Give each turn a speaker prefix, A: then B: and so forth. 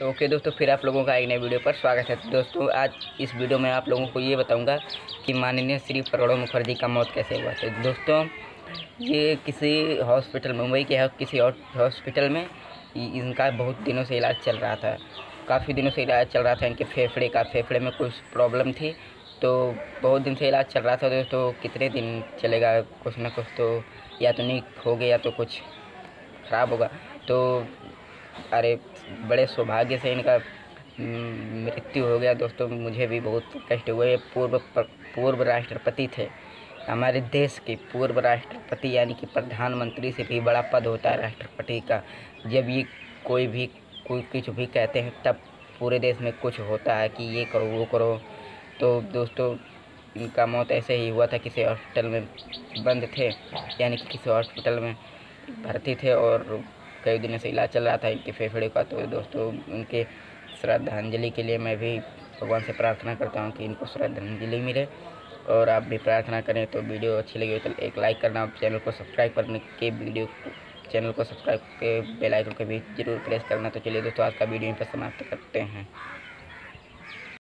A: तो ओके दोस्तों, फिर आप लोगों का एक नए वीडियो पर स्वागत है। दोस्तों, आज इस वीडियो में आप लोगों को ये बताऊँगा कि माननीय श्री प्रणब मुखर्जी का मौत कैसे हुआ तो दोस्तों, ये किसी हॉस्पिटल, मुंबई के किसी और हॉस्पिटल में इनका बहुत दिनों से इलाज चल रहा था। काफ़ी दिनों से इलाज चल रहा था इनके फेफड़े का। फेफड़े में कुछ प्रॉब्लम थी तो बहुत दिन से इलाज चल रहा था। दोस्तों, कितने दिन चलेगा? कुछ ना कुछ तो या तो नहीं हो गया या तो कुछ ख़राब होगा। तो अरे, बड़े सौभाग्य से इनका मृत्यु हो गया। दोस्तों, मुझे भी बहुत कष्ट हुए। पूर्व पूर्व राष्ट्रपति थे। हमारे देश के पूर्व राष्ट्रपति, यानी कि प्रधानमंत्री से भी बड़ा पद होता है राष्ट्रपति का। जब ये कोई भी, कोई कुछ भी कहते हैं, तब पूरे देश में कुछ होता है कि ये करो, वो करो। तो दोस्तों, इनका मौत ऐसे ही हुआ था, किसी हॉस्पिटल में बंद थे, यानी कि किसी हॉस्पिटल में भर्ती थे और कई दिनों से इलाज चल रहा था इनके फेफड़े का तो दोस्तों उनके श्रद्धांजलि के लिए मैं भी भगवान से प्रार्थना करता हूँ कि इनको श्रद्धांजलि मिले। और आप भी प्रार्थना करें तो वीडियो अच्छी लगी हो तो एक लाइक करना चैनल को सब्सक्राइब करने के वीडियो चैनल को सब्सक्राइब के बेल आइकन को भी ज़रूर प्रेस करना। तो चलिए दोस्तों आज का वीडियो यहीं पर समाप्त करते हैं।